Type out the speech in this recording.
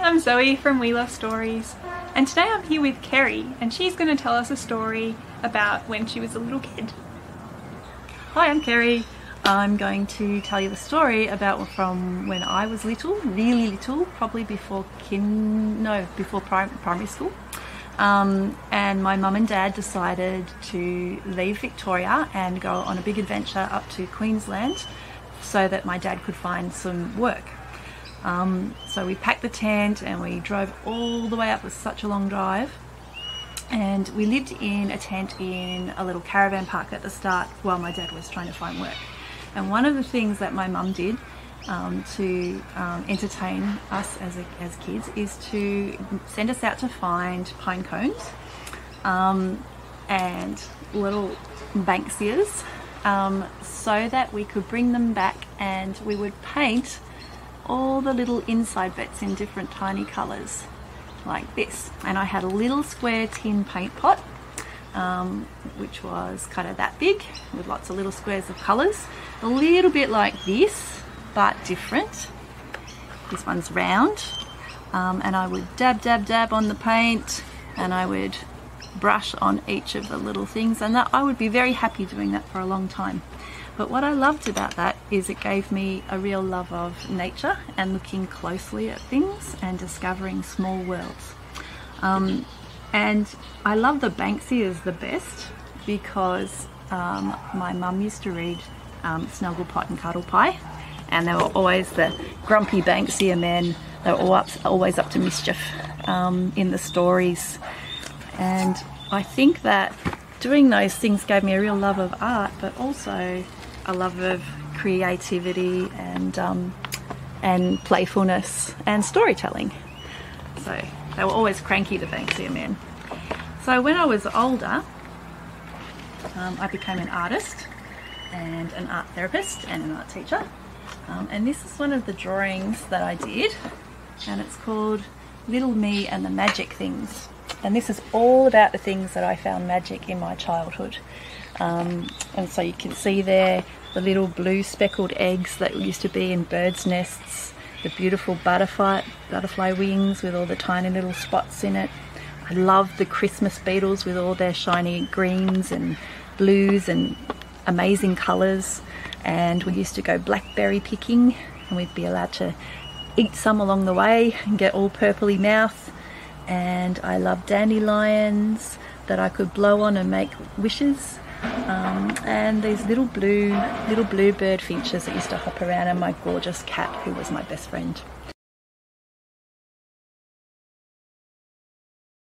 I'm Zoe from We Love Stories and today I'm here with Kerry and she's going to tell us a story about when she was a little kid. Hi, I'm Kerry. I'm going to tell you the story about from when I was little, really little, probably before kin, no, before prim primary school. Um, and my mum and dad decided to leave Victoria and go on a big adventure up to Queensland so that my dad could find some work. Um, so we packed the tent and we drove all the way up. It was such a long drive. And we lived in a tent in a little caravan park at the start while my dad was trying to find work. And one of the things that my mum did um, to um, entertain us as, a, as kids is to send us out to find pine cones um, and little banksias um, so that we could bring them back and we would paint all the little inside bits in different tiny colours like this. And I had a little square tin paint pot um, which was kind of that big with lots of little squares of colours. A little bit like this but different. This one's round. Um, and I would dab dab dab on the paint and I would brush on each of the little things and that I would be very happy doing that for a long time but what I loved about that is it gave me a real love of nature and looking closely at things and discovering small worlds. Um, and I love the Banksia the best because um, my mum used to read um, and Cuddlepie and they were always the grumpy Banksia men. They were always up to mischief um, in the stories. And I think that doing those things gave me a real love of art, but also a love of creativity and um, and playfulness and storytelling. So they were always cranky, the Banksia men. So when I was older, um, I became an artist and an art therapist and an art teacher. Um, and this is one of the drawings that I did, and it's called Little Me and the Magic Things. And this is all about the things that I found magic in my childhood. Um, and so you can see there the little blue speckled eggs that used to be in birds' nests, the beautiful butterfly, butterfly wings with all the tiny little spots in it. I love the Christmas beetles with all their shiny greens and blues and amazing colours. And we used to go blackberry picking and we'd be allowed to eat some along the way and get all purpley mouth. And I love dandelions that I could blow on and make wishes um, and these little blue little bluebird finches that used to hop around and my gorgeous cat who was my best friend.